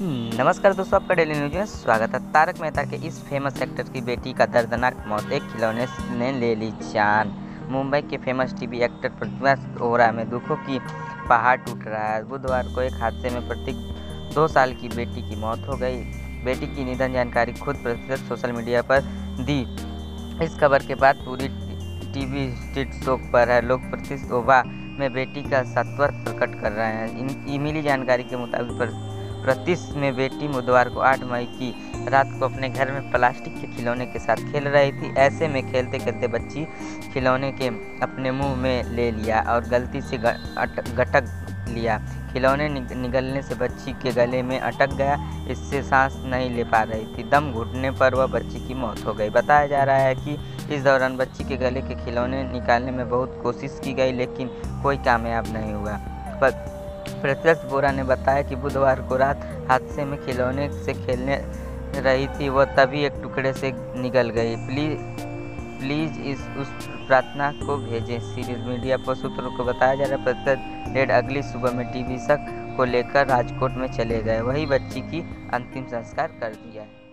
नमस्कार दोस्तों, आपका डेली न्यूज़ में स्वागत है तारक मेहता के इस फ़ेमस एक्टर की बेटी का दर्दनाक मौत, एक खिलौने ने ले ली जान। मुंबई के फ़ेमस टीवी एक्टर प्रतिमा ओरा में दुखों की पहाड़ टूट रहा है। बुधवार को एक हादसे में प्रतीक, दो साल की बेटी की मौत हो गई। बेटी की निधन जानकारी खुद प्रतिशत सोशल मीडिया पर दी। इस खबर के बाद पूरी टीवी स्ट्रीट शोक पर है। लोग प्रतीक ओवा में बेटी का सत्वर प्रकट कर रहे हैं। इन मिली जानकारी के मुताबिक प्रतीश में बेटी बुधवार को 8 मई की रात को अपने घर में प्लास्टिक के खिलौने के साथ खेल रही थी। ऐसे में खेलते खेलते बच्ची खिलौने के अपने मुँह में ले लिया और गलती से गटक लिया। खिलौने निगलने से बच्ची के गले में अटक गया। इससे सांस नहीं ले पा रही थी। दम घुटने पर वह बच्ची की मौत हो गई। बताया जा रहा है कि इस दौरान बच्ची के गले के खिलौने निकालने में बहुत कोशिश की गई, लेकिन कोई कामयाब नहीं हुआ। पर प्रत्यक्ष बोरा ने बताया कि बुधवार को रात हादसे में खिलौने से खेलने रही थी। वह तभी एक टुकड़े से निकल गई। प्लीज़ प्लीज़ इस, उस प्रार्थना को भेजें, सीरियल मीडिया पर सूत्रों को बताया जा रहा प्रत्यक्ष डेड अगली सुबह में टीवी शक को लेकर राजकोट में चले गए। वही बच्ची की अंतिम संस्कार कर दिया है।